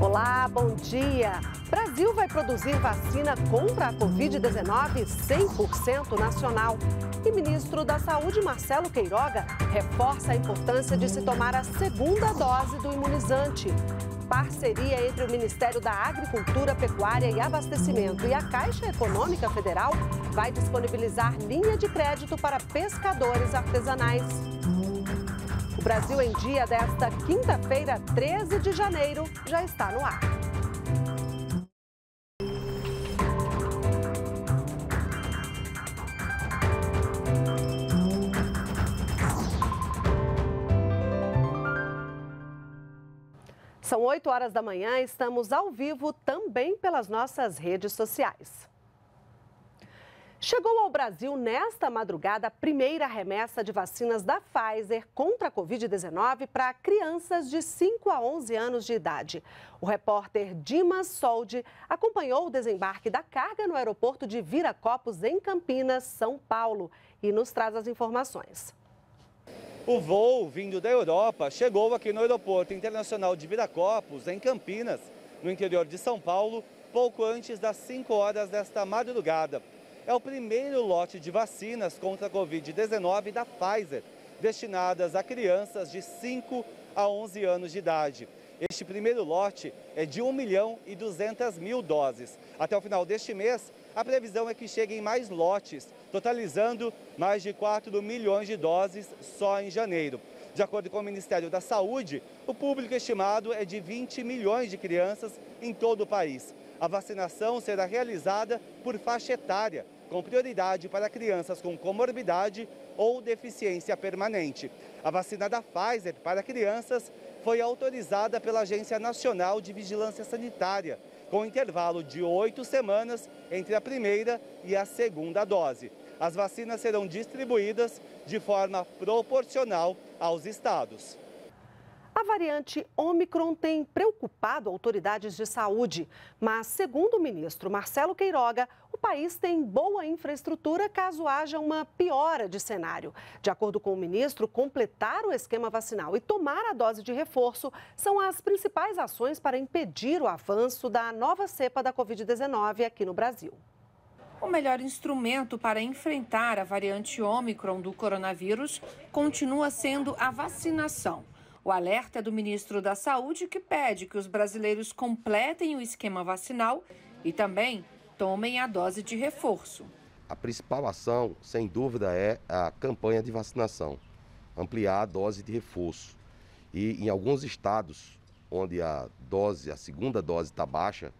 Olá, bom dia. Brasil vai produzir vacina contra a Covid-19 100% nacional. E ministro da Saúde, Marcelo Queiroga, reforça a importância de se tomar a segunda dose do imunizante. Parceria entre o Ministério da Agricultura, Pecuária e Abastecimento e a Caixa Econômica Federal vai disponibilizar linha de crédito para pescadores artesanais. Brasil em Dia desta quinta-feira, 13 de janeiro, já está no ar. São 8 horas da manhã, estamos ao vivo também pelas nossas redes sociais. Chegou ao Brasil nesta madrugada a primeira remessa de vacinas da Pfizer contra a Covid-19 para crianças de 5 a 11 anos de idade. O repórter Dimas Soldi acompanhou o desembarque da carga no aeroporto de Viracopos, em Campinas, São Paulo, e nos traz as informações. O voo vindo da Europa chegou aqui no Aeroporto Internacional de Viracopos, em Campinas, no interior de São Paulo, pouco antes das 5 horas desta madrugada é o primeiro lote de vacinas contra a Covid-19 da Pfizer, destinadas a crianças de 5 a 11 anos de idade. Este primeiro lote é de 1 milhão e 200 mil doses. Até o final deste mês, a previsão é que cheguem mais lotes, totalizando mais de 4 milhões de doses só em janeiro. De acordo com o Ministério da Saúde, o público estimado é de 20 milhões de crianças em todo o país. A vacinação será realizada por faixa etária, com prioridade para crianças com comorbidade ou deficiência permanente. A vacina da Pfizer para crianças foi autorizada pela Agência Nacional de Vigilância Sanitária, com intervalo de oito semanas entre a primeira e a segunda dose. As vacinas serão distribuídas de forma proporcional aos estados. A variante Omicron tem preocupado autoridades de saúde, mas, segundo o ministro Marcelo Queiroga, o país tem boa infraestrutura caso haja uma piora de cenário. De acordo com o ministro, completar o esquema vacinal e tomar a dose de reforço são as principais ações para impedir o avanço da nova cepa da Covid-19 aqui no Brasil. O melhor instrumento para enfrentar a variante Omicron do coronavírus continua sendo a vacinação. O alerta é do ministro da Saúde que pede que os brasileiros completem o esquema vacinal e também tomem a dose de reforço. A principal ação, sem dúvida, é a campanha de vacinação, ampliar a dose de reforço. E em alguns estados onde a dose, a segunda dose está baixa,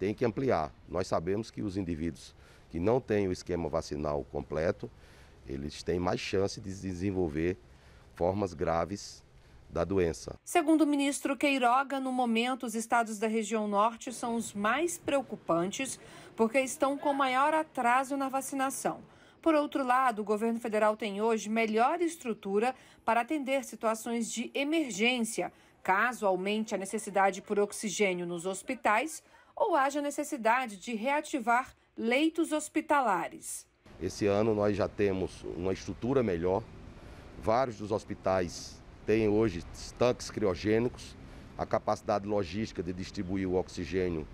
tem que ampliar. Nós sabemos que os indivíduos que não têm o esquema vacinal completo, eles têm mais chance de desenvolver formas graves da doença. Segundo o ministro Queiroga, no momento os estados da região norte são os mais preocupantes porque estão com maior atraso na vacinação. Por outro lado, o governo federal tem hoje melhor estrutura para atender situações de emergência, caso aumente a necessidade por oxigênio nos hospitais ou haja necessidade de reativar leitos hospitalares. Esse ano nós já temos uma estrutura melhor. Vários dos hospitais tem hoje tanques criogênicos, a capacidade logística de distribuir o oxigênio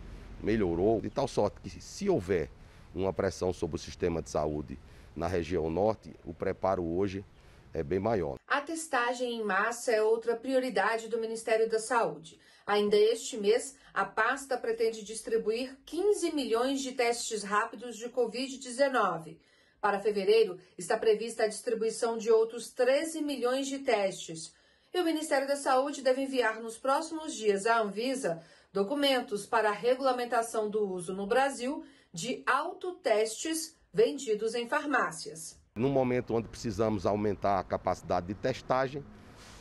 melhorou, de tal sorte que se houver uma pressão sobre o sistema de saúde na região norte, o preparo hoje é bem maior. A testagem em massa é outra prioridade do Ministério da Saúde. Ainda este mês, a pasta pretende distribuir 15 milhões de testes rápidos de Covid-19. Para fevereiro, está prevista a distribuição de outros 13 milhões de testes. E o Ministério da Saúde deve enviar nos próximos dias à Anvisa documentos para a regulamentação do uso no Brasil de autotestes vendidos em farmácias. No momento onde precisamos aumentar a capacidade de testagem,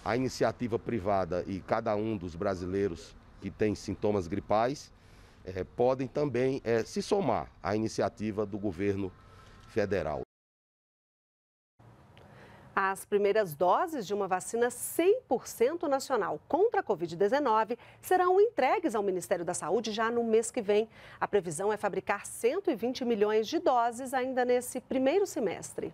a iniciativa privada e cada um dos brasileiros que tem sintomas gripais é, podem também é, se somar à iniciativa do governo federal. As primeiras doses de uma vacina 100% nacional contra a Covid-19 serão entregues ao Ministério da Saúde já no mês que vem. A previsão é fabricar 120 milhões de doses ainda nesse primeiro semestre.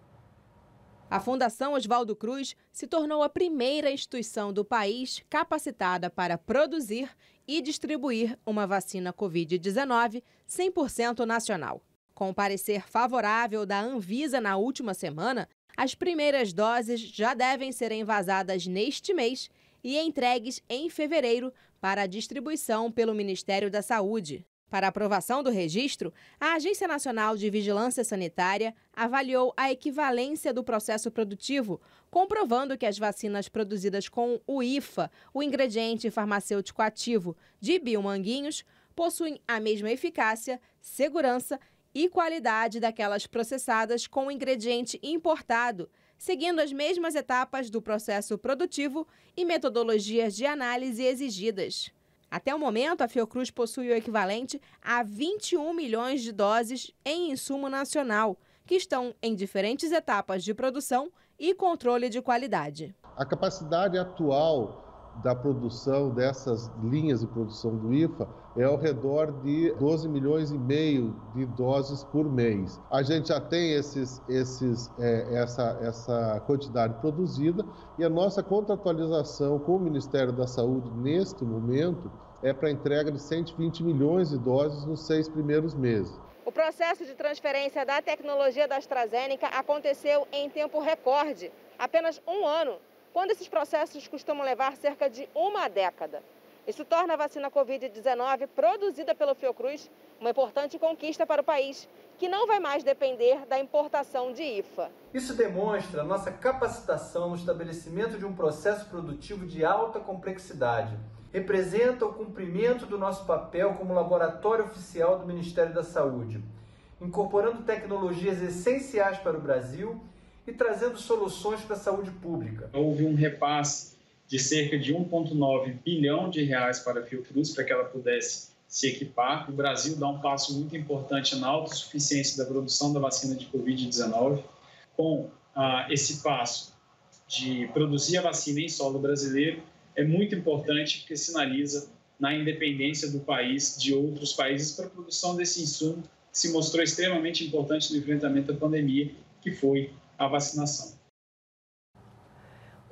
A Fundação Oswaldo Cruz se tornou a primeira instituição do país capacitada para produzir e distribuir uma vacina Covid-19 100% nacional. Com o parecer favorável da Anvisa na última semana, as primeiras doses já devem ser envasadas neste mês e entregues em fevereiro para distribuição pelo Ministério da Saúde. Para aprovação do registro, a Agência Nacional de Vigilância Sanitária avaliou a equivalência do processo produtivo, comprovando que as vacinas produzidas com o IFA, o ingrediente farmacêutico ativo de biomanguinhos, possuem a mesma eficácia, segurança e qualidade daquelas processadas com ingrediente importado, seguindo as mesmas etapas do processo produtivo e metodologias de análise exigidas. Até o momento, a Fiocruz possui o equivalente a 21 milhões de doses em insumo nacional, que estão em diferentes etapas de produção e controle de qualidade. A capacidade atual da produção dessas linhas de produção do IFA é ao redor de 12 milhões e meio de doses por mês. A gente já tem esses, esses, é, essa, essa quantidade produzida e a nossa contratualização com o Ministério da Saúde neste momento é para entrega de 120 milhões de doses nos seis primeiros meses. O processo de transferência da tecnologia da AstraZeneca aconteceu em tempo recorde, apenas um ano quando esses processos costumam levar cerca de uma década. Isso torna a vacina Covid-19 produzida pelo Fiocruz uma importante conquista para o país, que não vai mais depender da importação de IFA. Isso demonstra a nossa capacitação no estabelecimento de um processo produtivo de alta complexidade. Representa o cumprimento do nosso papel como laboratório oficial do Ministério da Saúde, incorporando tecnologias essenciais para o Brasil e trazendo soluções para a saúde pública. Houve um repasse de cerca de 1,9 bilhão de reais para a Fiocruz para que ela pudesse se equipar. O Brasil dá um passo muito importante na autossuficiência da produção da vacina de Covid-19. Com ah, esse passo de produzir a vacina em solo brasileiro, é muito importante porque sinaliza na independência do país de outros países para a produção desse insumo que se mostrou extremamente importante no enfrentamento da pandemia, que foi a vacinação.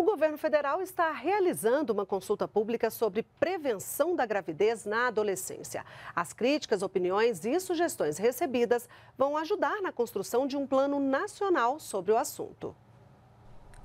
O governo federal está realizando uma consulta pública sobre prevenção da gravidez na adolescência. As críticas, opiniões e sugestões recebidas vão ajudar na construção de um plano nacional sobre o assunto.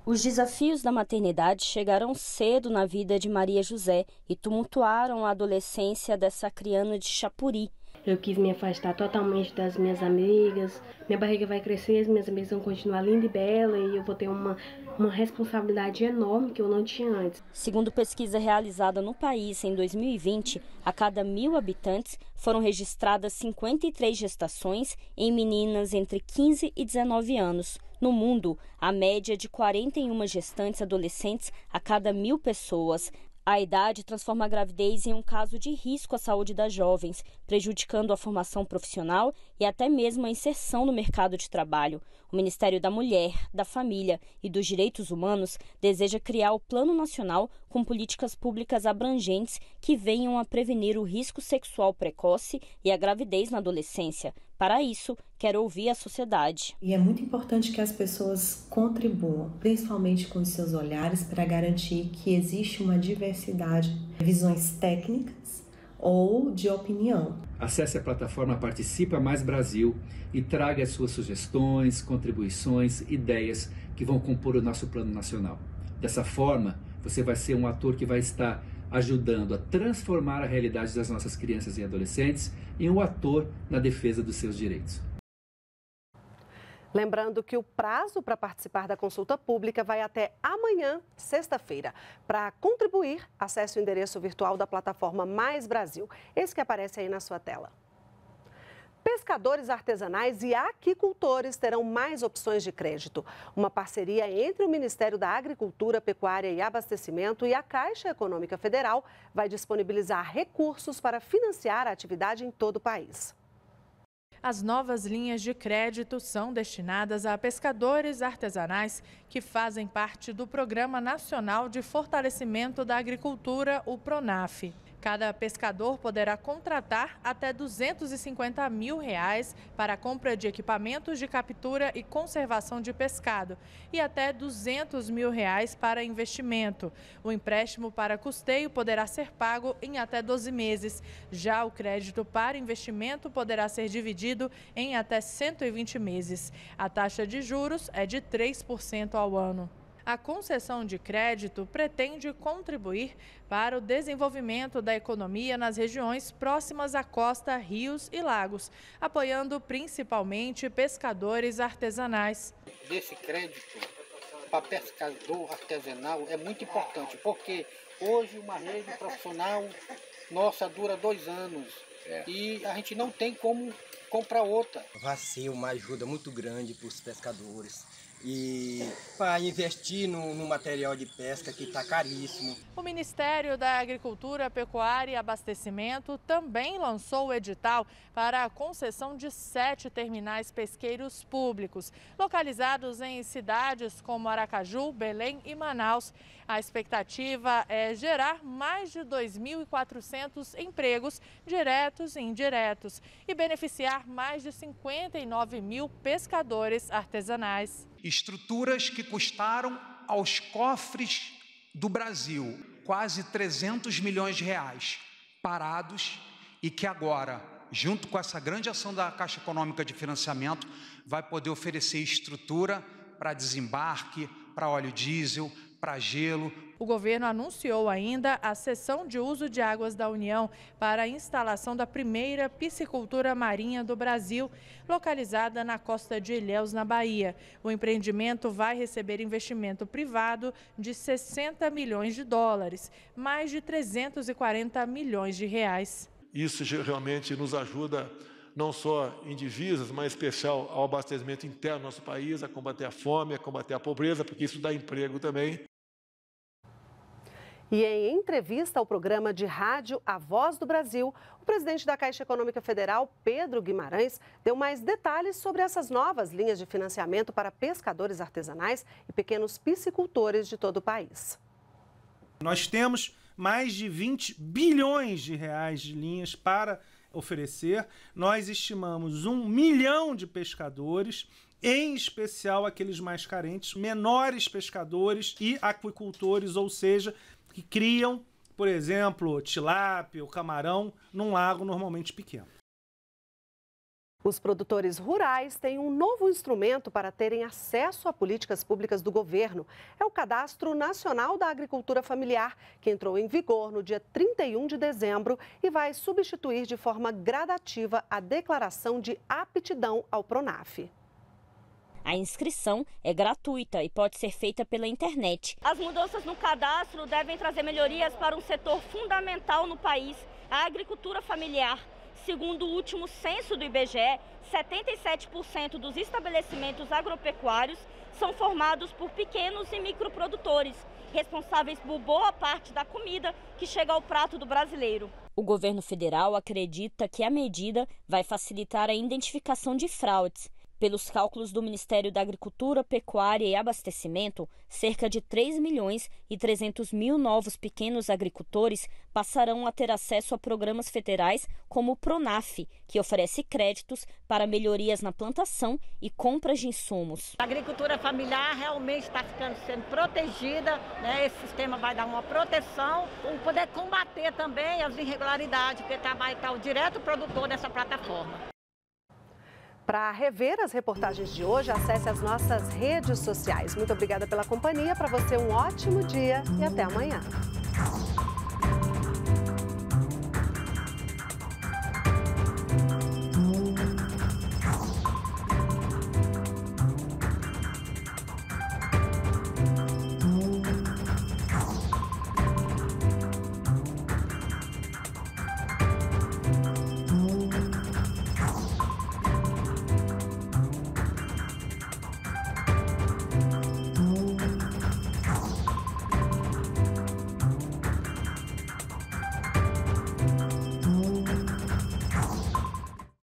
Os desafios da maternidade chegaram cedo na vida de Maria José e tumultuaram a adolescência dessa criança de Chapuri, eu quis me afastar totalmente das minhas amigas. Minha barriga vai crescer, as minhas amigas vão continuar linda e bela e eu vou ter uma, uma responsabilidade enorme que eu não tinha antes. Segundo pesquisa realizada no país em 2020, a cada mil habitantes foram registradas 53 gestações em meninas entre 15 e 19 anos. No mundo, a média de 41 gestantes adolescentes a cada mil pessoas. A idade transforma a gravidez em um caso de risco à saúde das jovens, prejudicando a formação profissional e até mesmo a inserção no mercado de trabalho. O Ministério da Mulher, da Família e dos Direitos Humanos deseja criar o Plano Nacional com políticas públicas abrangentes que venham a prevenir o risco sexual precoce e a gravidez na adolescência. Para isso, quer ouvir a sociedade. E é muito importante que as pessoas contribuam, principalmente com os seus olhares, para garantir que existe uma diversidade de visões técnicas ou de opinião. Acesse a plataforma Participa Mais Brasil e traga as suas sugestões, contribuições, ideias que vão compor o nosso plano nacional. Dessa forma, você vai ser um ator que vai estar ajudando a transformar a realidade das nossas crianças e adolescentes em um ator na defesa dos seus direitos. Lembrando que o prazo para participar da consulta pública vai até amanhã, sexta-feira. Para contribuir, acesse o endereço virtual da plataforma Mais Brasil, esse que aparece aí na sua tela. Pescadores artesanais e aquicultores terão mais opções de crédito. Uma parceria entre o Ministério da Agricultura, Pecuária e Abastecimento e a Caixa Econômica Federal vai disponibilizar recursos para financiar a atividade em todo o país. As novas linhas de crédito são destinadas a pescadores artesanais que fazem parte do Programa Nacional de Fortalecimento da Agricultura, o PRONAF. Cada pescador poderá contratar até 250 mil reais para a compra de equipamentos de captura e conservação de pescado e até 200 mil reais para investimento. O empréstimo para custeio poderá ser pago em até 12 meses. Já o crédito para investimento poderá ser dividido em até 120 meses. A taxa de juros é de 3% ao ano. A concessão de crédito pretende contribuir para o desenvolvimento da economia nas regiões próximas à costa, rios e lagos, apoiando principalmente pescadores artesanais. Desse crédito para pescador artesanal é muito importante, porque hoje uma rede profissional nossa dura dois anos é. e a gente não tem como comprar outra. Vai ser uma ajuda muito grande para os pescadores e para investir no, no, material de pesca que está caríssimo. O Ministério da Agricultura, Pecuária e Abastecimento também lançou o edital para a concessão de sete terminais pesqueiros públicos, localizados em cidades como Aracaju, Belém e Manaus. A expectativa é gerar mais de 2.400 empregos diretos e indiretos e beneficiar mais de 59 mil pescadores artesanais. Estruturas que custaram aos cofres do Brasil quase 300 milhões de reais parados e que agora, junto com essa grande ação da Caixa Econômica de Financiamento, vai poder oferecer estrutura para desembarque, para óleo diesel, para gelo. O governo anunciou ainda a cessão de uso de águas da União para a instalação da primeira piscicultura marinha do Brasil, localizada na costa de Ilhéus, na Bahia. O empreendimento vai receber investimento privado de 60 milhões de dólares, mais de 340 milhões de reais. Isso realmente nos ajuda não só em divisas, mas especial ao abastecimento interno do nosso país, a combater a fome, a combater a pobreza, porque isso dá emprego também. E em entrevista ao programa de rádio A Voz do Brasil, o presidente da Caixa Econômica Federal, Pedro Guimarães, deu mais detalhes sobre essas novas linhas de financiamento para pescadores artesanais e pequenos piscicultores de todo o país. Nós temos mais de 20 bilhões de reais de linhas para oferecer. Nós estimamos um milhão de pescadores em especial aqueles mais carentes, menores pescadores e aquicultores, ou seja, que criam, por exemplo, tilápia ou camarão num lago normalmente pequeno. Os produtores rurais têm um novo instrumento para terem acesso a políticas públicas do governo. É o Cadastro Nacional da Agricultura Familiar, que entrou em vigor no dia 31 de dezembro e vai substituir de forma gradativa a declaração de aptidão ao PRONAF. A inscrição é gratuita e pode ser feita pela internet. As mudanças no cadastro devem trazer melhorias para um setor fundamental no país, a agricultura familiar. Segundo o último censo do IBGE, 77% dos estabelecimentos agropecuários são formados por pequenos e microprodutores, responsáveis por boa parte da comida que chega ao prato do brasileiro. O governo federal acredita que a medida vai facilitar a identificação de fraudes pelos cálculos do Ministério da Agricultura, Pecuária e Abastecimento, cerca de 3 milhões e 300 mil novos pequenos agricultores passarão a ter acesso a programas federais como o PRONAF, que oferece créditos para melhorias na plantação e compras de insumos. A agricultura familiar realmente está ficando sendo protegida, né? esse sistema vai dar uma proteção, para poder combater também as irregularidades, porque tá, vai estar o direto produtor dessa plataforma. Para rever as reportagens de hoje, acesse as nossas redes sociais. Muito obrigada pela companhia. Para você, um ótimo dia e até amanhã.